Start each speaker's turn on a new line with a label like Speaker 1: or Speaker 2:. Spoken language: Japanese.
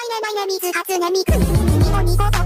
Speaker 1: マイネマイネ水初音ミク。耳のニコだ。